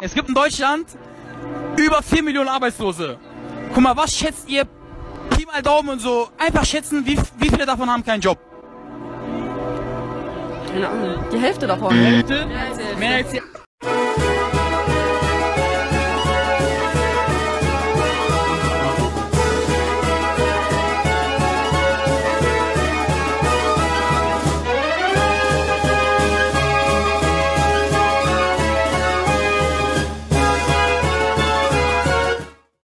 Es gibt in Deutschland über 4 Millionen Arbeitslose. Guck mal, was schätzt ihr? Pi mal Daumen und so. Einfach schätzen, wie, wie viele davon haben keinen Job? Keine Ahnung. Die Hälfte davon. Hälfte? Mehr als die Hälfte. Mehr als die